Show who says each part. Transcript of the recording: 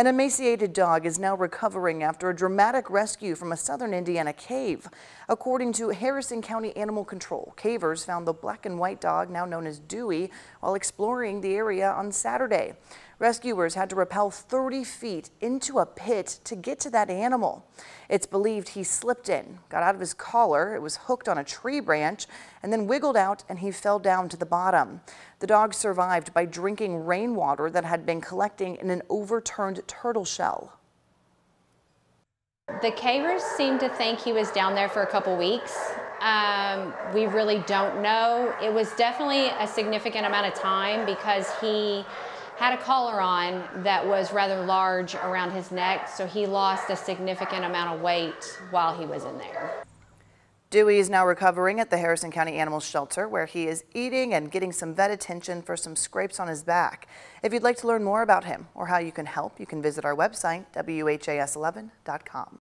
Speaker 1: An emaciated dog is now recovering after a dramatic rescue from a southern Indiana cave. According to Harrison County Animal Control, cavers found the black and white dog, now known as Dewey, while exploring the area on Saturday. Rescuers had to rappel 30 feet into a pit to get to that animal. It's believed he slipped in, got out of his collar, it was hooked on a tree branch, and then wiggled out and he fell down to the bottom. The dog survived by drinking rainwater that had been collecting in an overturned turtle shell.
Speaker 2: The cavers seem to think he was down there for a couple weeks. Um, we really don't know. It was definitely a significant amount of time because he had a collar on that was rather large around his neck, so he lost a significant amount of weight while he was in there.
Speaker 1: Dewey is now recovering at the Harrison County Animal Shelter where he is eating and getting some vet attention for some scrapes on his back. If you'd like to learn more about him or how you can help, you can visit our website, WHAS11.com.